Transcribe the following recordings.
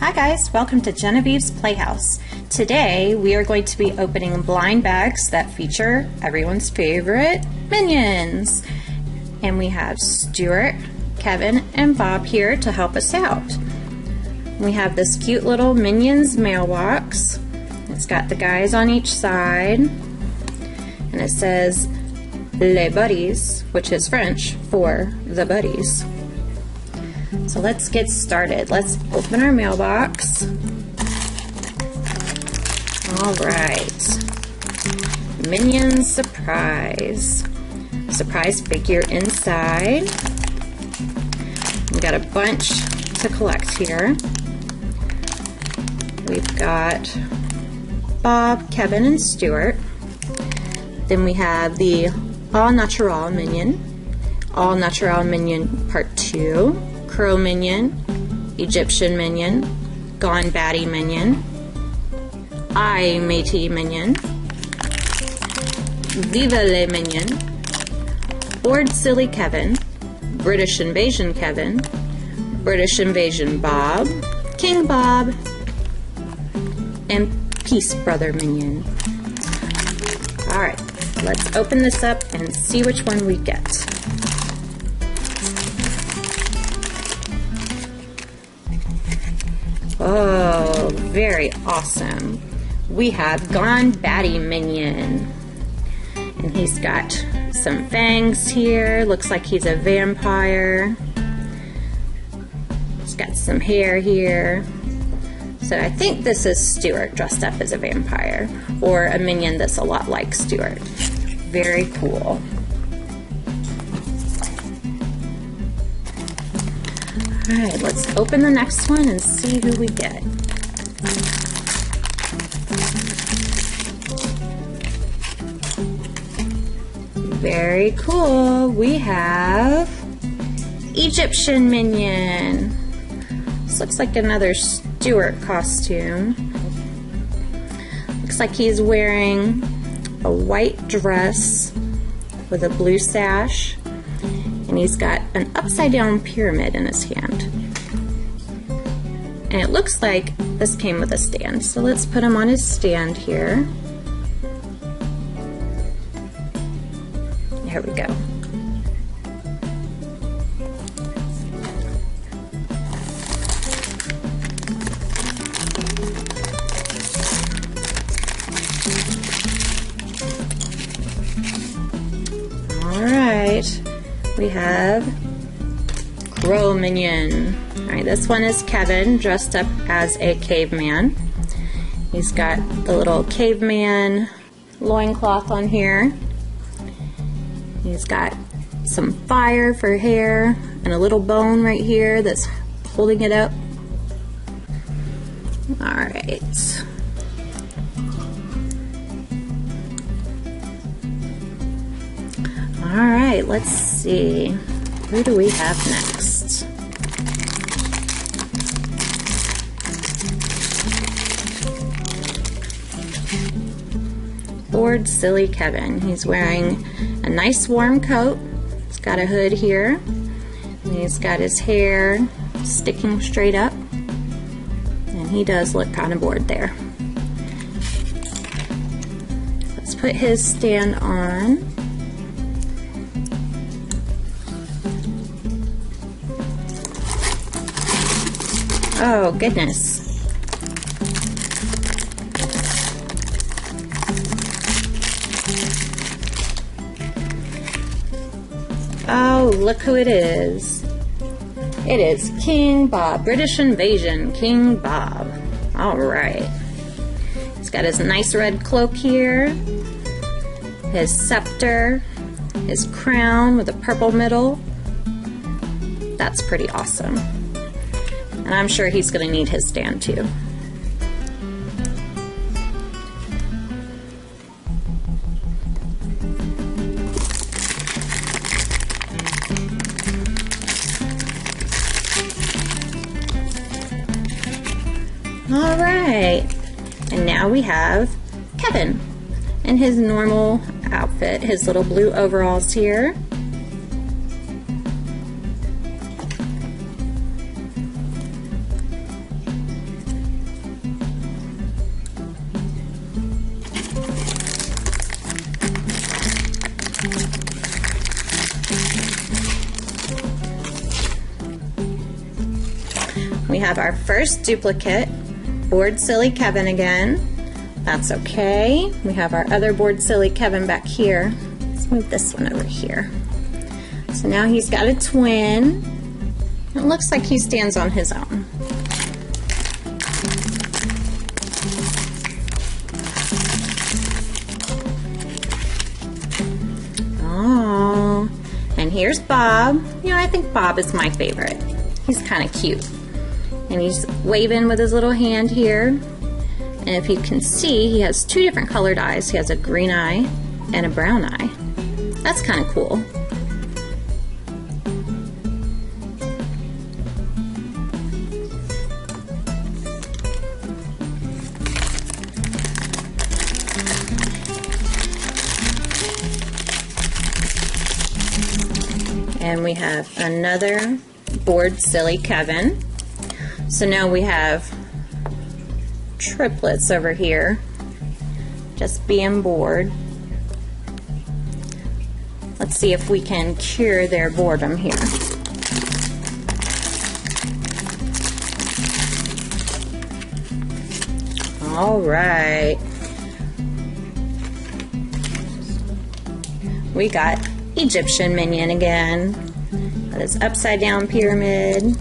Hi guys, welcome to Genevieve's Playhouse. Today we are going to be opening blind bags that feature everyone's favorite Minions. And we have Stuart, Kevin, and Bob here to help us out. We have this cute little Minions mailbox. It's got the guys on each side. And it says Les Buddies, which is French for the buddies. So let's get started. Let's open our mailbox. All right. Minion surprise. Surprise figure inside. We got a bunch to collect here. We've got Bob, Kevin, and Stuart. Then we have the All Natural Minion, All Natural Minion Part 2, Cro-Minion, Egyptian Minion, Gone Batty Minion, Aye Matey Minion, Viva Le Minion, Bored Silly Kevin, British Invasion Kevin, British Invasion Bob, King Bob, and Peace Brother Minion. Alright, let's open this up and see which one we get. Oh, very awesome. We have Gone Batty Minion. And he's got some fangs here. Looks like he's a vampire. He's got some hair here. So I think this is Stuart dressed up as a vampire, or a minion that's a lot like Stuart. Very cool. Alright, let's open the next one and see who we get. Very cool. We have Egyptian Minion. This looks like another Stuart costume. Looks like he's wearing a white dress with a blue sash and he's got an upside down pyramid in his hand. And it looks like this came with a stand. So let's put him on his stand here. Here we go. We have Cro-Minion. Alright, this one is Kevin dressed up as a caveman. He's got the little caveman loincloth on here. He's got some fire for hair and a little bone right here that's holding it up. Alright. Alright, let's see. Who do we have next? Bored Silly Kevin. He's wearing a nice warm coat. He's got a hood here. And he's got his hair sticking straight up. And he does look kind of bored there. Let's put his stand on. Oh, goodness. Oh, look who it is. It is King Bob, British Invasion, King Bob. All right. He's got his nice red cloak here, his scepter, his crown with a purple middle. That's pretty awesome. And I'm sure he's going to need his stand too. All right, and now we have Kevin in his normal outfit, his little blue overalls here. We have our first duplicate, Bored Silly Kevin again. That's okay. We have our other Bored Silly Kevin back here. Let's move this one over here. So now he's got a twin. It looks like he stands on his own. Oh, and here's Bob. You know, I think Bob is my favorite. He's kind of cute. And he's waving with his little hand here. And if you can see, he has two different colored eyes. He has a green eye and a brown eye. That's kind of cool. And we have another bored silly Kevin. So now we have triplets over here just being bored. Let's see if we can cure their boredom here. All right. We got Egyptian minion again. This upside down pyramid.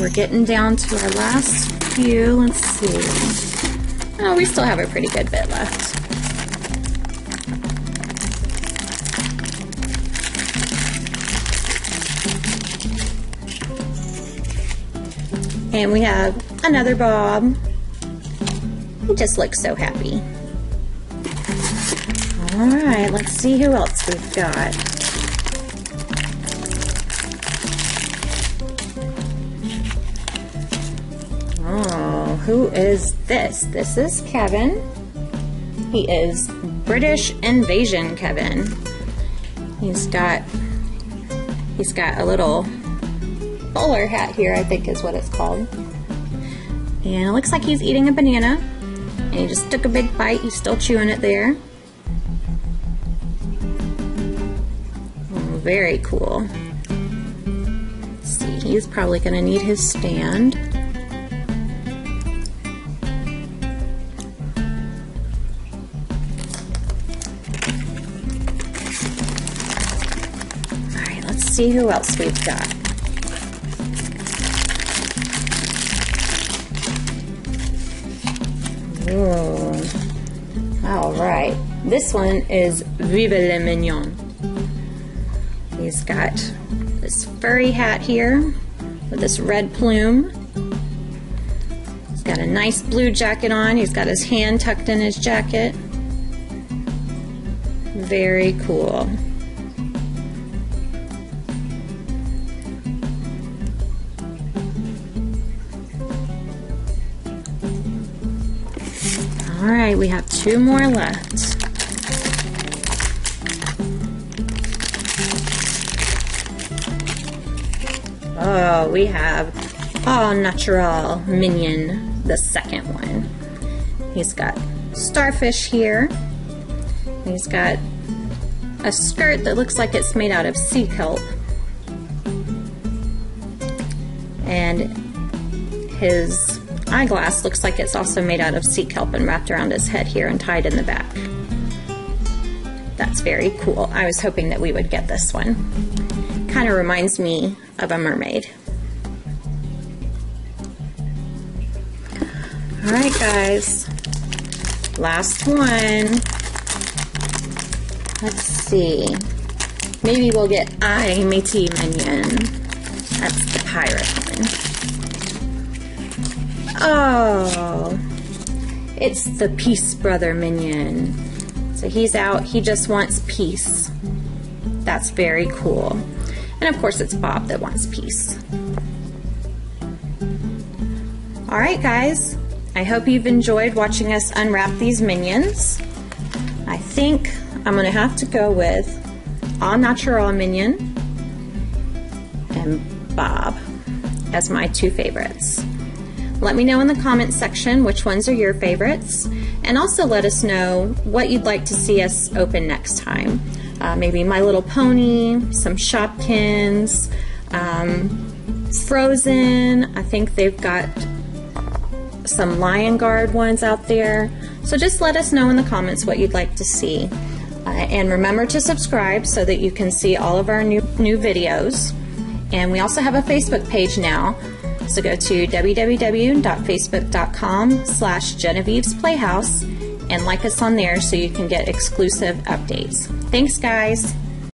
We're getting down to our last few. Let's see. Oh, we still have a pretty good bit left. And we have another Bob. He just looks so happy. Alright, let's see who else we've got. Who is this? This is Kevin. He is British Invasion Kevin. He's got he's got a little bowler hat here, I think is what it's called. And it looks like he's eating a banana. And he just took a big bite. He's still chewing it there. Very cool. Let's see, he's probably going to need his stand. See who else we've got. Ooh. All right. This one is Vive le Mignon. He's got this furry hat here with this red plume. He's got a nice blue jacket on. He's got his hand tucked in his jacket. Very cool. We have two more left. Oh, we have All Natural Minion, the second one. He's got starfish here. He's got a skirt that looks like it's made out of sea kelp. And his eyeglass looks like it's also made out of sea kelp and wrapped around his head here and tied in the back. That's very cool. I was hoping that we would get this one. Kind of reminds me of a mermaid. Alright guys, last one. Let's see. Maybe we'll get Aye Matey Minion. That's the pirate one. Oh, it's the Peace Brother Minion. So he's out, he just wants peace. That's very cool. And of course, it's Bob that wants peace. All right, guys. I hope you've enjoyed watching us unwrap these minions. I think I'm to have to go with Au Natural Minion and Bob as my two favorites. Let me know in the comments section which ones are your favorites, and also let us know what you'd like to see us open next time. uh, maybe My Little Pony, some Shopkins, um, Frozen. I think they've got some Lion Guard ones out there. So just let us know in the comments what you'd like to see. Uh, and remember to subscribe so that you can see all of our new, new videos. And we also have a Facebook page now. So go to www.facebook.com slash Genevieve's Playhouse and like us on there so you can get exclusive updates. Thanks, guys.